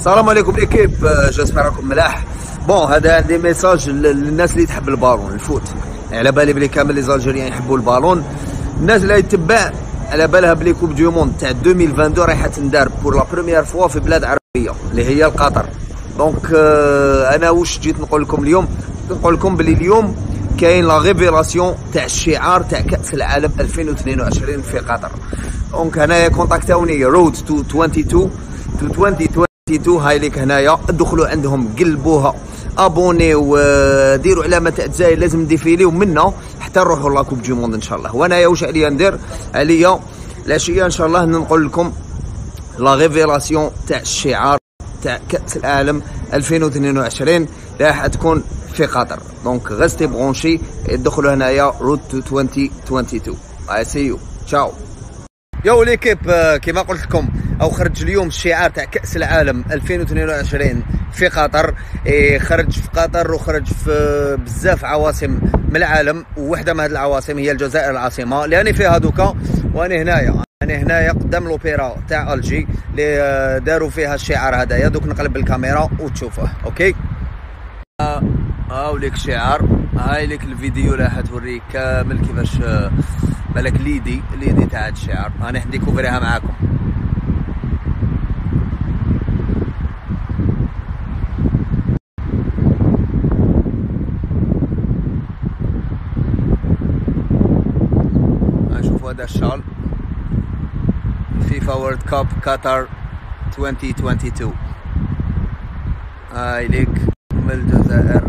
السلام عليكم l'équipe j'espère راكم ملاح. bon هذا عندي message للناس اللي تحب البالون ال foot. على بالي بلي كامل les Algériens يحبوا البالون. الناس اللي يتبع على بالها بلي coupe du monde تاع 2022 رايحة تندار pour la première fois في بلاد عربية اللي هي القطر. donc أنا واش جيت نقول لكم اليوم؟ نقول لكم بلي اليوم كاين la révélation تاع الشعار تاع كأس العالم 2022 في قطر. دونك هنايا كونتاكتاوني رود تو 22 تو 2022 هاي ليك هنايا. ادخلوا عندهم قلبوها. أبوني وديروا علامة الجزائر لازم ديفيليو منا حتى نروحوا لا كوب دي موند إن شاء الله. وانايا واش عليا ندير؟ عليا العشيه إن شاء الله نقول لكم لا ريفيلاسيون تاع الشعار تاع كأس العالم 2022 راح تكون في قطر. دونك غستي برونشي ادخلوا هنايا road to 2022 I see you ciao you l'équipe كيما قلت لكم أو خرج اليوم الشعار تاع كأس العالم 2022 في قطر. إيه خرج في قطر وخرج في بزاف عواصم من العالم ووحدة من هذه العواصم هي الجزائر العاصمة. لاني فيها دوكا وأنا هنايا أنا هنايا قدام لوبيرا تاع ألجي اللي داروا فيها الشعار هذايا دوك نقلب الكاميرا وتشوفوه okay؟ هاو ليك الشعار هاي ليك الفيديو راح توريك كامل كيفاش بالك l'idée l'idée تاع الشعار أنا حن découvrir ها معاكم. شوفوا هذا الشال. FIFA World Cup قطر 2022 هاي ليك. من الجزائر